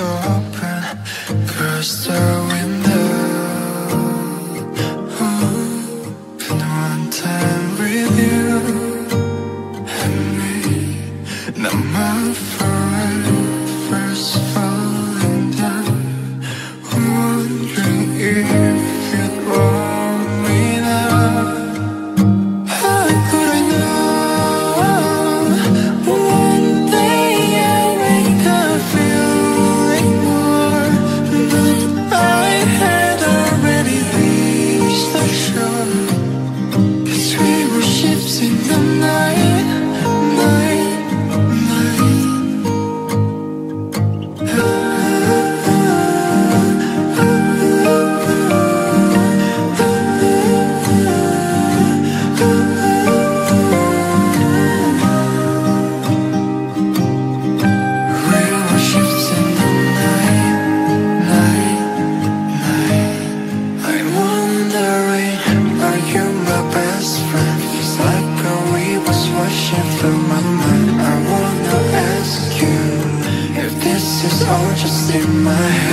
open the window. And one time with you. And me Not my fault. in my head.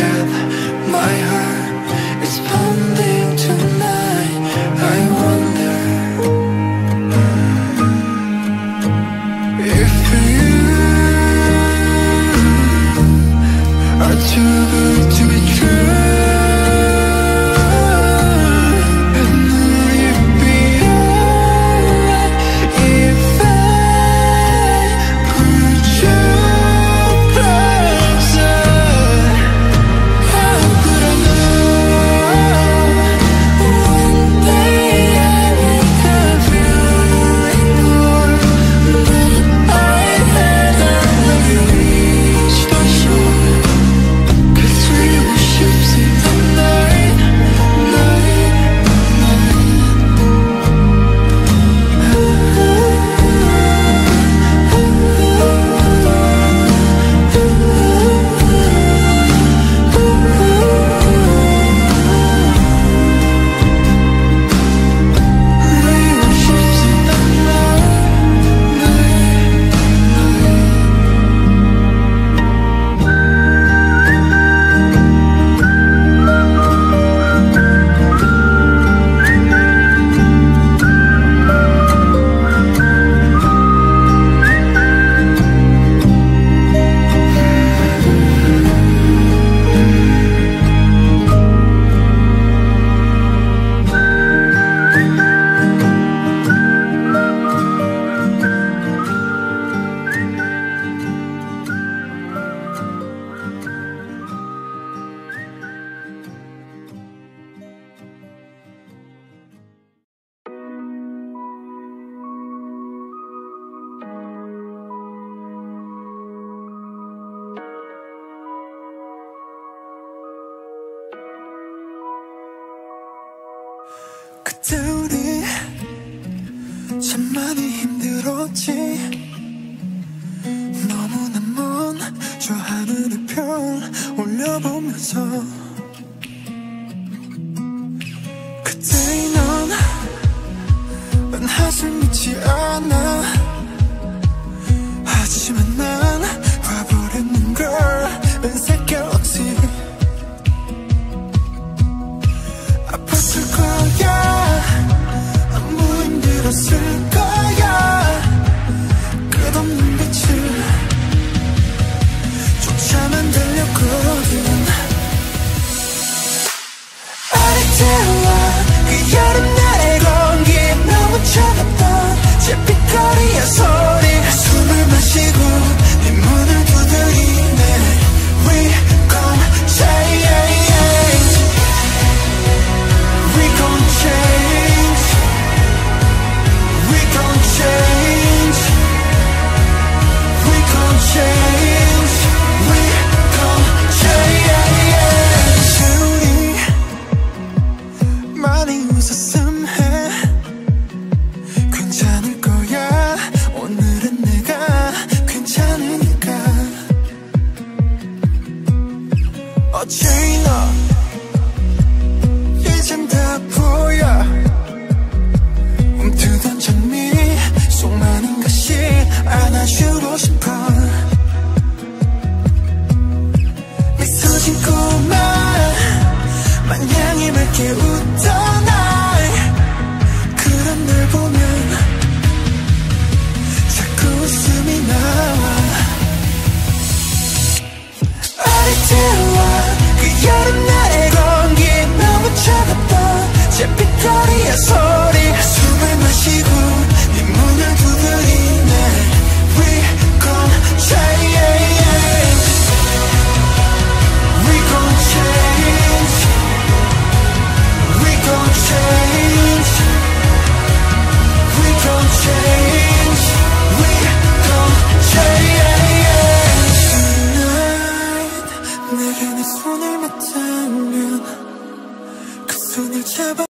그렇지. 너무나 먼저 하늘의 별 올려보면서